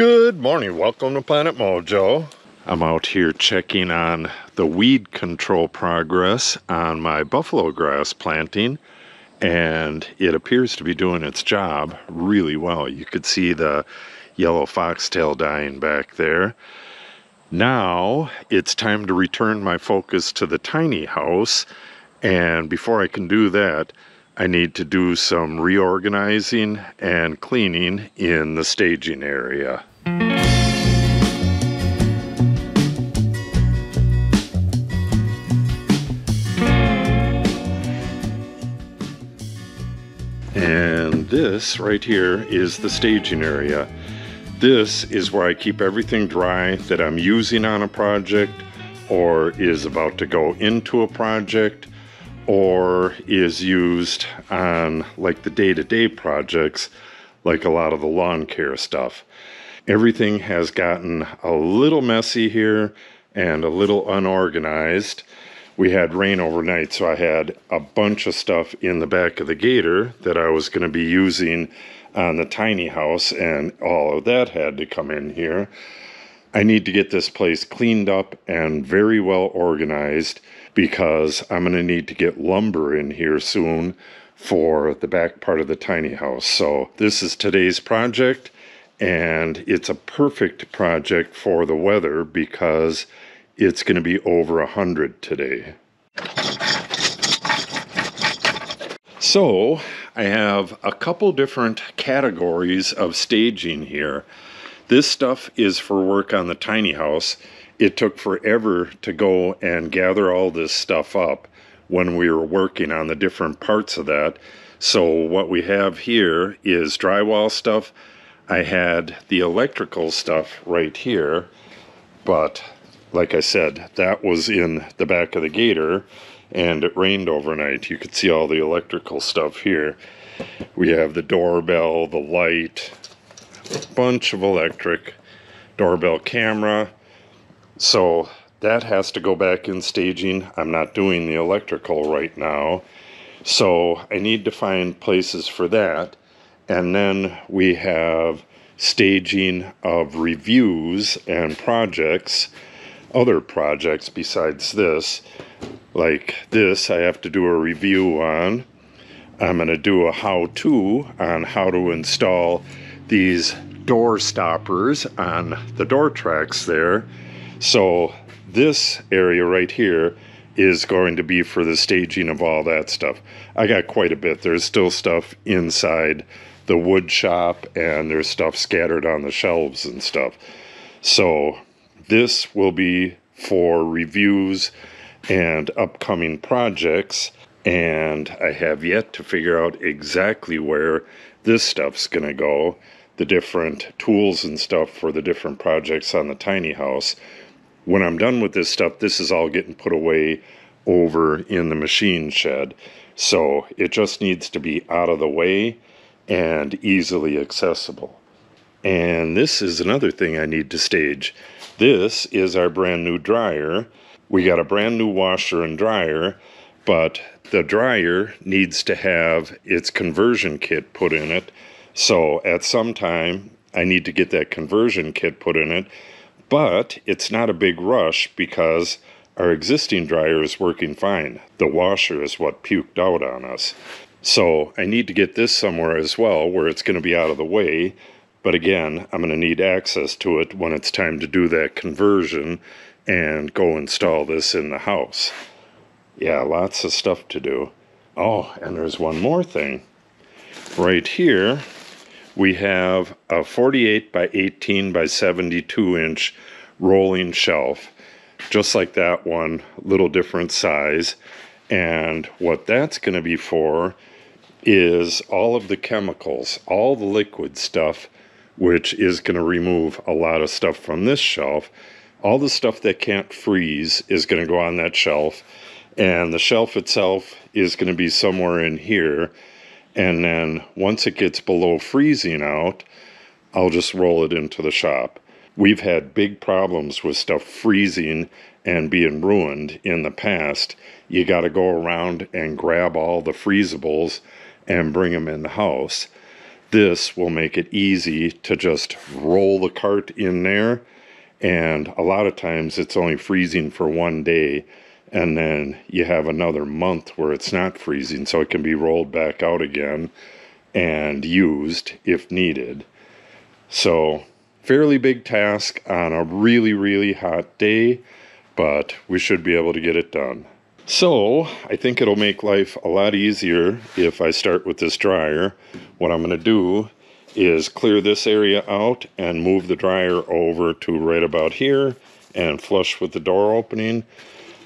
Good morning, welcome to Planet Mojo. I'm out here checking on the weed control progress on my buffalo grass planting and it appears to be doing its job really well. You could see the yellow foxtail dying back there. Now it's time to return my focus to the tiny house and before I can do that I need to do some reorganizing and cleaning in the staging area. And this right here is the staging area. This is where I keep everything dry that I'm using on a project or is about to go into a project or is used on like the day-to-day projects like a lot of the lawn care stuff. Everything has gotten a little messy here and a little unorganized we had rain overnight, so I had a bunch of stuff in the back of the gator that I was going to be using on the tiny house, and all of that had to come in here. I need to get this place cleaned up and very well organized because I'm going to need to get lumber in here soon for the back part of the tiny house. So, this is today's project, and it's a perfect project for the weather because it's going to be over 100 today. So, I have a couple different categories of staging here. This stuff is for work on the tiny house. It took forever to go and gather all this stuff up when we were working on the different parts of that. So, what we have here is drywall stuff. I had the electrical stuff right here, but like I said, that was in the back of the gator and it rained overnight. You could see all the electrical stuff here. We have the doorbell, the light, bunch of electric, doorbell camera. So that has to go back in staging. I'm not doing the electrical right now. So I need to find places for that. And then we have staging of reviews and projects other projects besides this. Like this, I have to do a review on. I'm going to do a how-to on how to install these door stoppers on the door tracks there. So this area right here is going to be for the staging of all that stuff. I got quite a bit. There's still stuff inside the wood shop and there's stuff scattered on the shelves and stuff. So this will be for reviews and upcoming projects, and I have yet to figure out exactly where this stuff's going to go. The different tools and stuff for the different projects on the tiny house. When I'm done with this stuff, this is all getting put away over in the machine shed. So it just needs to be out of the way and easily accessible. And this is another thing I need to stage. This is our brand new dryer. We got a brand new washer and dryer, but the dryer needs to have its conversion kit put in it. So at some time, I need to get that conversion kit put in it, but it's not a big rush because our existing dryer is working fine. The washer is what puked out on us. So I need to get this somewhere as well where it's going to be out of the way but again, I'm going to need access to it when it's time to do that conversion and go install this in the house. Yeah, lots of stuff to do. Oh, and there's one more thing. Right here, we have a 48 by 18 by 72 inch rolling shelf, just like that one, little different size. And what that's going to be for is all of the chemicals, all the liquid stuff which is going to remove a lot of stuff from this shelf. All the stuff that can't freeze is going to go on that shelf, and the shelf itself is going to be somewhere in here. And then once it gets below freezing out, I'll just roll it into the shop. We've had big problems with stuff freezing and being ruined in the past. You got to go around and grab all the freezables and bring them in the house. this will make it easy to just roll the cart in there. And a lot of times it's only freezing for one day. And then you have another month where it's not freezing. So it can be rolled back out again and used if needed. So, fairly big task on a really, really hot day, but we should be able to get it done. So, I think it'll make life a lot easier if I start with this dryer. What I'm going to do is clear this area out and move the dryer over to right about here and flush with the door opening.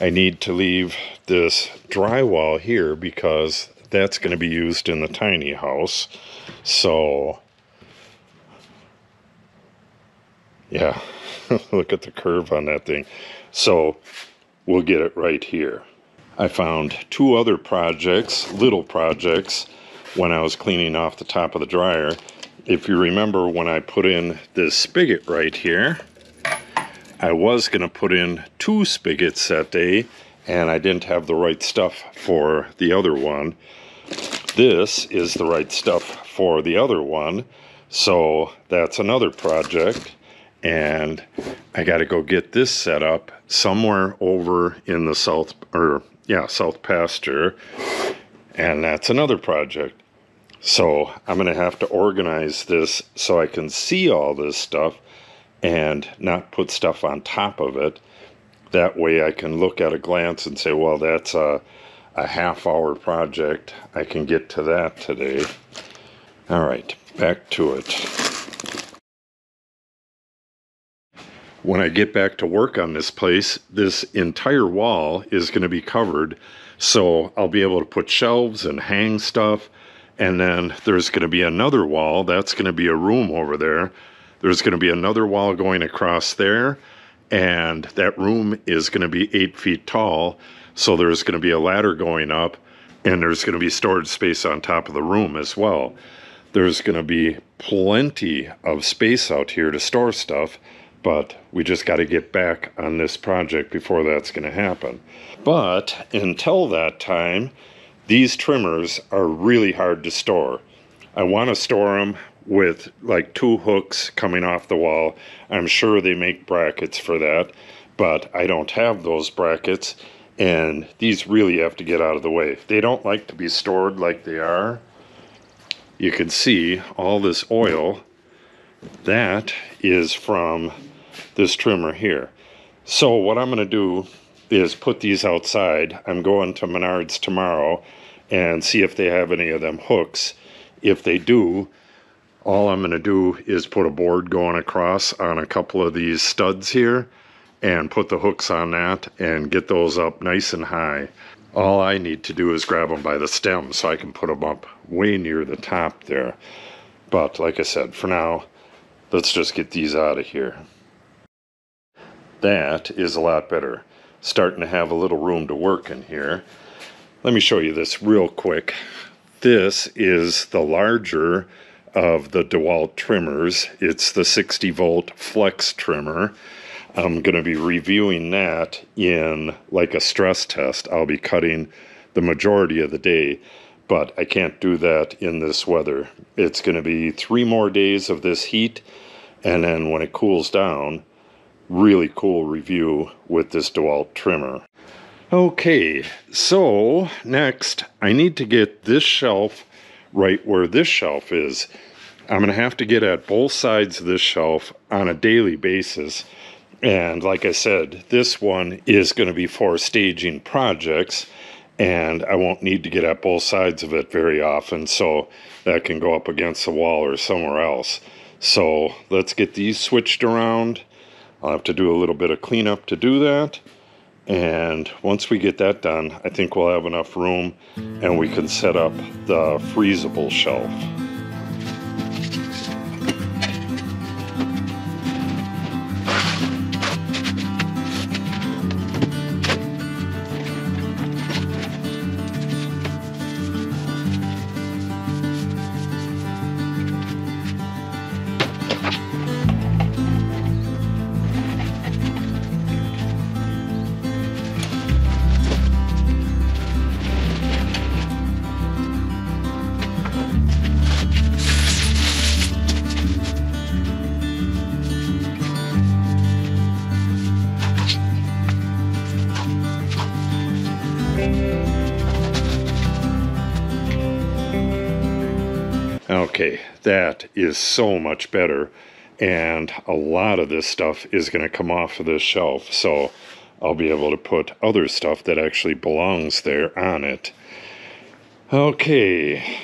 I need to leave this drywall here because that's going to be used in the tiny house. So, yeah, look at the curve on that thing. So, we'll get it right here. I found two other projects, little projects, when I was cleaning off the top of the dryer. If you remember when I put in this spigot right here, I was going to put in two spigots that day, and I didn't have the right stuff for the other one this is the right stuff for the other one. So that's another project. And I got to go get this set up somewhere over in the south, or yeah, south pasture. And that's another project. So I'm going to have to organize this so I can see all this stuff and not put stuff on top of it. That way I can look at a glance and say, well, that's a a half hour project. I can get to that today. All right, back to it. When I get back to work on this place, this entire wall is going to be covered. So I'll be able to put shelves and hang stuff. And then there's going to be another wall. That's going to be a room over there. There's going to be another wall going across there. And that room is going to be eight feet tall. So there's going to be a ladder going up, and there's going to be storage space on top of the room as well. There's going to be plenty of space out here to store stuff, but we just got to get back on this project before that's going to happen. But until that time, these trimmers are really hard to store. I want to store them with like two hooks coming off the wall. I'm sure they make brackets for that, but I don't have those brackets and these really have to get out of the way. They don't like to be stored like they are. You can see all this oil. That is from this trimmer here. So what I'm going to do is put these outside. I'm going to Menards tomorrow and see if they have any of them hooks. If they do, all I'm going to do is put a board going across on a couple of these studs here and put the hooks on that and get those up nice and high. All I need to do is grab them by the stem so I can put them up way near the top there. But like I said, for now, let's just get these out of here. That is a lot better. Starting to have a little room to work in here. Let me show you this real quick. This is the larger of the DeWalt trimmers. It's the 60 volt flex trimmer. I'm going to be reviewing that in like a stress test. I'll be cutting the majority of the day, but I can't do that in this weather. It's going to be three more days of this heat, and then when it cools down, really cool review with this DeWalt trimmer. Okay, so next I need to get this shelf right where this shelf is. I'm going to have to get at both sides of this shelf on a daily basis and like I said, this one is going to be for staging projects, and I won't need to get at both sides of it very often, so that can go up against the wall or somewhere else. So let's get these switched around. I'll have to do a little bit of cleanup to do that. And once we get that done, I think we'll have enough room and we can set up the freezable shelf. That is so much better. And a lot of this stuff is going to come off of this shelf. So I'll be able to put other stuff that actually belongs there on it. Okay,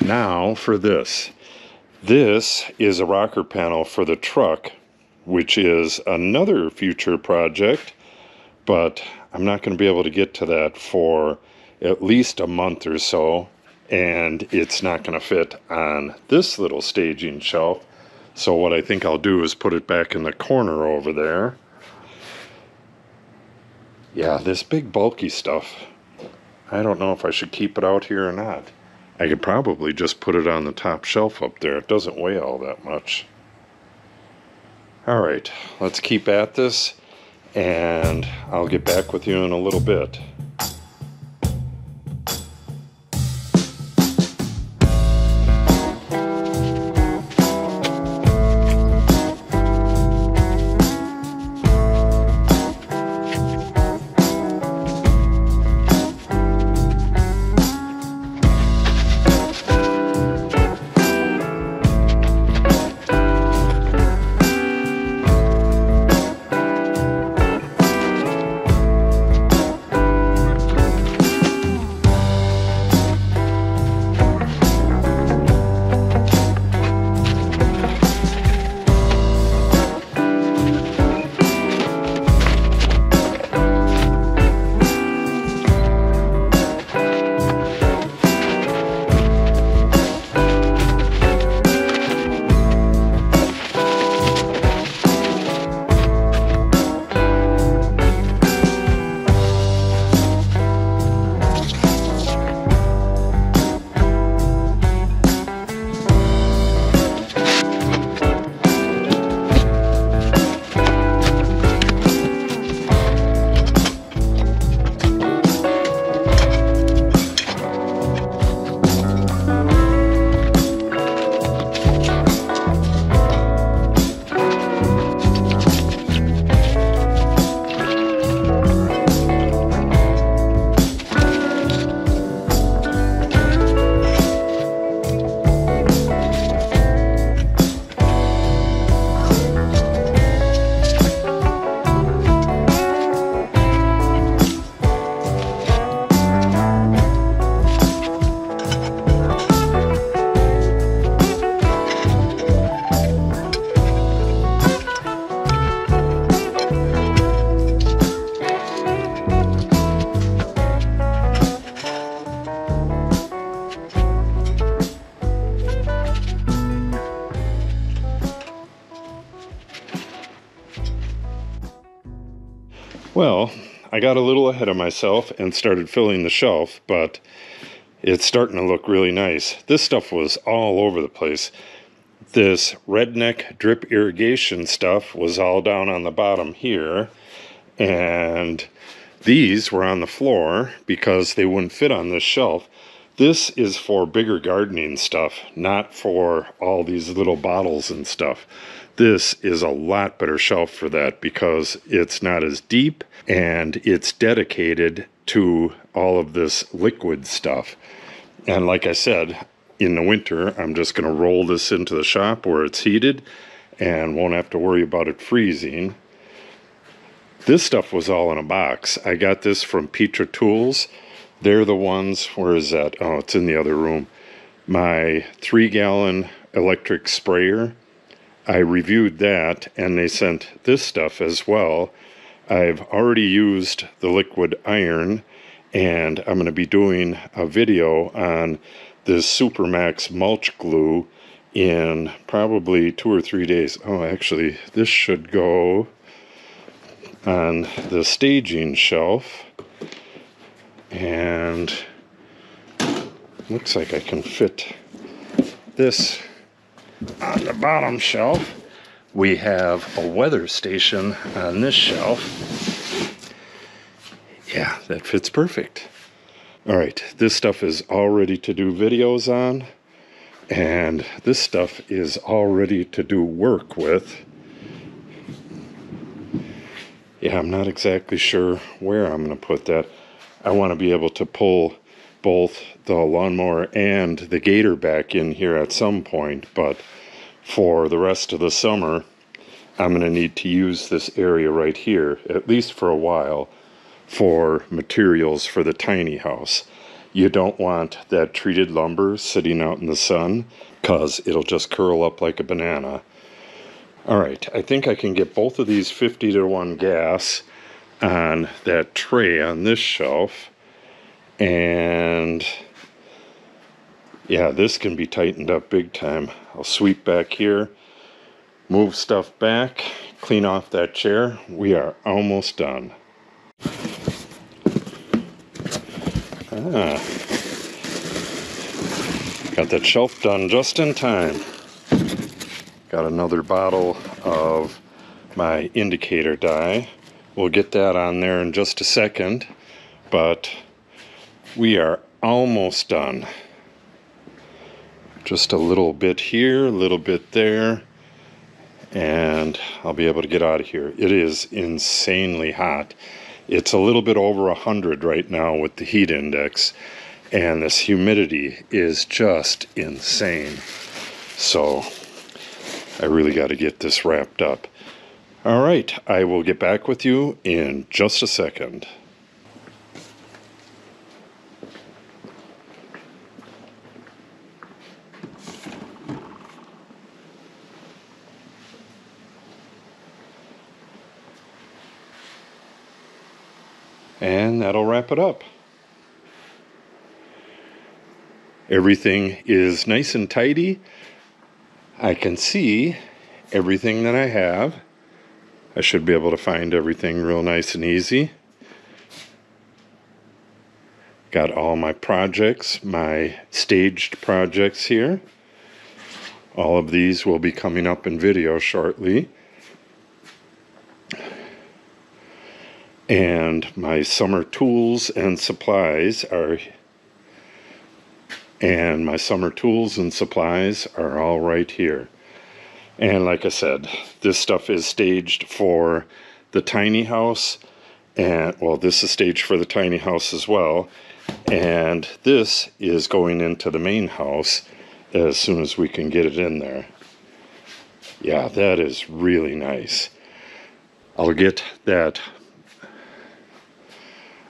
now for this. This is a rocker panel for the truck, which is another future project, but I'm not going to be able to get to that for at least a month or so, and it's not going to fit on this little staging shelf. So what I think I'll do is put it back in the corner over there. Yeah, this big bulky stuff, I don't know if I should keep it out here or not. I could probably just put it on the top shelf up there. It doesn't weigh all that much. All right, let's keep at this and I'll get back with you in a little bit. Well, I got a little ahead of myself and started filling the shelf, but it's starting to look really nice. This stuff was all over the place. This redneck drip irrigation stuff was all down on the bottom here, and these were on the floor because they wouldn't fit on this shelf. This is for bigger gardening stuff, not for all these little bottles and stuff. This is a lot better shelf for that because it's not as deep and it's dedicated to all of this liquid stuff. And like I said, in the winter, I'm just going to roll this into the shop where it's heated and won't have to worry about it freezing. This stuff was all in a box. I got this from Petra Tools. They're the ones, where is that? Oh, it's in the other room. My three gallon electric sprayer. I reviewed that and they sent this stuff as well. I've already used the liquid iron and I'm going to be doing a video on this Supermax mulch glue in probably two or three days. Oh, actually, this should go on the staging shelf and looks like I can fit this on the bottom shelf we have a weather station on this shelf. Yeah, that fits perfect. All right, this stuff is all ready to do videos on, and this stuff is all ready to do work with. Yeah, I'm not exactly sure where I'm going to put that. I want to be able to pull both the lawnmower and the gator back in here at some point, but for the rest of the summer, I'm going to need to use this area right here, at least for a while, for materials for the tiny house. You don't want that treated lumber sitting out in the sun because it'll just curl up like a banana. All right, I think I can get both of these 50 to 1 gas on that tray on this shelf. And yeah, this can be tightened up big time. I'll sweep back here, move stuff back, clean off that chair. We are almost done. Ah. Got that shelf done just in time. Got another bottle of my indicator dye. We'll get that on there in just a second, but we are almost done. Just a little bit here, a little bit there, and I'll be able to get out of here. It is insanely hot. It's a little bit over 100 right now with the heat index, and this humidity is just insane. So, I really got to get this wrapped up. All right, I will get back with you in just a second. And that'll wrap it up. Everything is nice and tidy. I can see everything that I have. I should be able to find everything real nice and easy. Got all my projects, my staged projects here. All of these will be coming up in video shortly. And my summer tools and supplies are and my summer tools and supplies are all right here. And like I said, this stuff is staged for the tiny house. And well, this is staged for the tiny house as well. And this is going into the main house as soon as we can get it in there. Yeah, that is really nice. I'll get that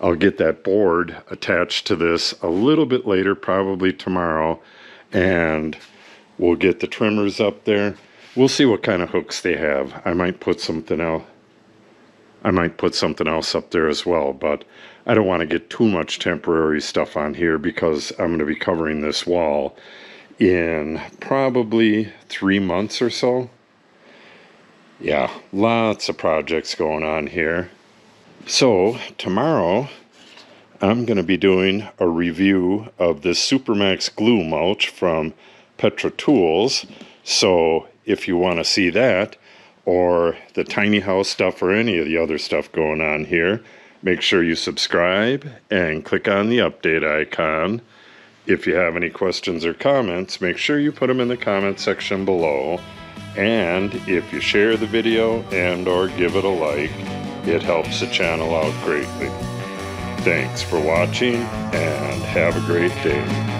I'll get that board attached to this a little bit later, probably tomorrow, and we'll get the trimmers up there. We'll see what kind of hooks they have. I might put something else. I might put something else up there as well, but I don't want to get too much temporary stuff on here because I'm going to be covering this wall in probably three months or so. Yeah, lots of projects going on here. So, tomorrow I'm going to be doing a review of this Supermax glue mulch from Petra Tools. So, if you want to see that, or the tiny house stuff, or any of the other stuff going on here, make sure you subscribe and click on the update icon. If you have any questions or comments, make sure you put them in the comment section below. And if you share the video and or give it a like, it helps the channel out greatly. Thanks for watching and have a great day.